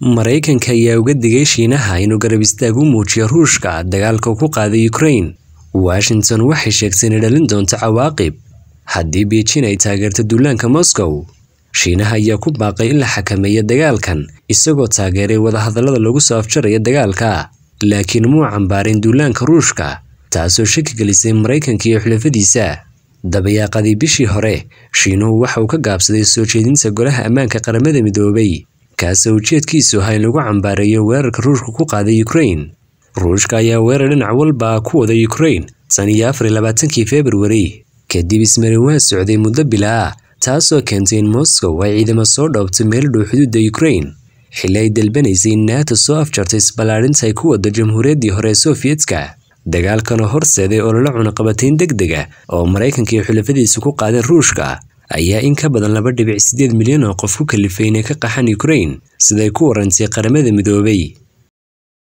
Maraykanka ayaa uga digay Shiinaha inuu garab istaag u muujiyo Ruushka dagaalka uu ku qaaday Ukraine. Washington waxay sheegtay inay dhalin doonto cawaaqib haddii Beijing ay taageerto duulaanka Moscow. Shiinaha ayaa ku baaqay in la xakameeyo dagaalkan isagoo taageeray wadahadallada lagu soo afjarayo dagaalka, laakiin muu cambaarin duulaanka Ruushka, taasoo shaki gelisay Maraykanka iyo xulafadiisa. Dabayaaqadii bishii hore, Shiinuhu waxa uu ka gaabsaday soo jeedinta Golaha Ammaanka Qaramada Midoobay, kaasoo ujeedkiisu ahaa in lagu cambaareeyo weerarka Ruushka ku qaaday Ukraine. Ruushka ayaa weerar dhinac walba ku waday Ukraine tan iyo afar iyo labaatankii February, kadib ismarin socday muddo bila ah, taasoo keentay in Moscow ay ciidamo soo dhoobto meel dhow xuduudda Ukraine, xilli ay dalbanaysay in NATO soo afjarto isballaarinta ay ku waddo Jamhuuriyaddii hore ee Sofiyeetka. Dagaalkan oo horseeday olole cunaqabatayn degdeg ah oo Maraykanka iyo xulafadiisu ku qaadeen Ruushka ayaa in ka badan laba dhibic sideed milyan oo qof ku kalifay inay ka qaxaan Ukraine, siday ku warantay Qaramada Midoobay.